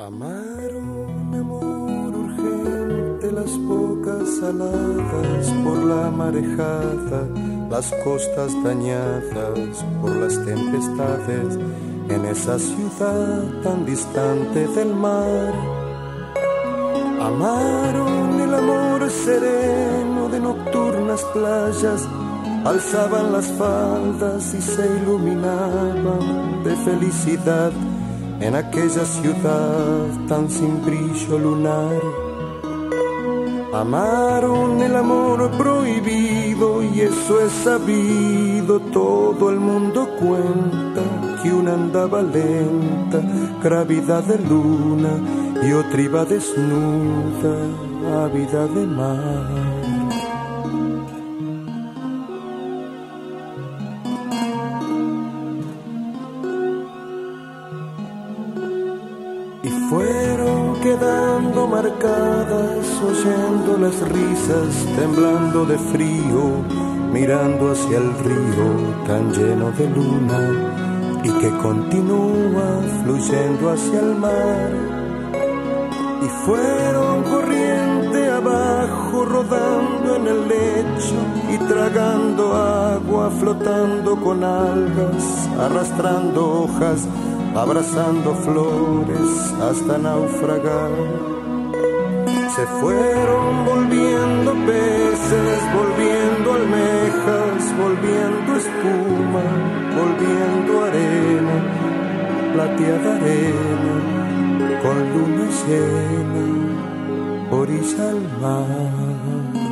Amar un amor urgente, las bocas saladas por la marejada, las costas dañadas por las tempestades, en esa ciudad tan distante del mar. Amaron el amor sereno de nocturnas playas, alzaban las faldas y se iluminaban de felicidad en aquella ciudad tan sin brillo lunar. Amaron el amor prohibido y eso es sabido, todo el mundo cuenta que una andaba lenta, gravidad de luna y otra iba desnuda, ávida de mar. Quedando marcadas, oyendo las risas, temblando de frío, mirando hacia el río tan lleno de luna y que continúa fluyendo hacia el mar. Y fueron corriente abajo, rodando en el lecho y tragando agua, flotando con algas, arrastrando hojas abrazando flores hasta naufragar. Se fueron volviendo peces, volviendo almejas, volviendo espuma, volviendo arena, plateada arena, con luna llena, orilla al mar.